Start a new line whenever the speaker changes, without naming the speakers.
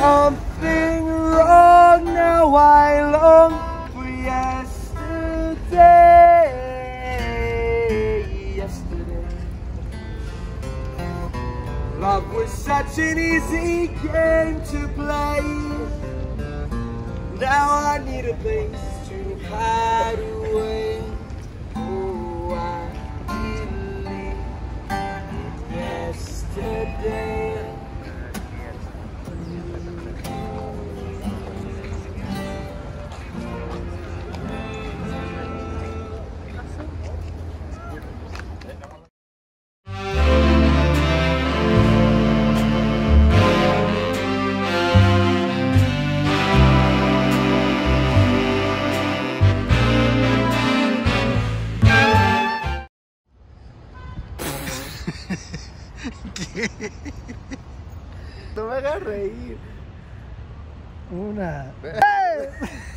something wrong. Now I long for yesterday. Yesterday. Love was such an easy game to play. Now I need a place to hide
No me hagas reír.
Una.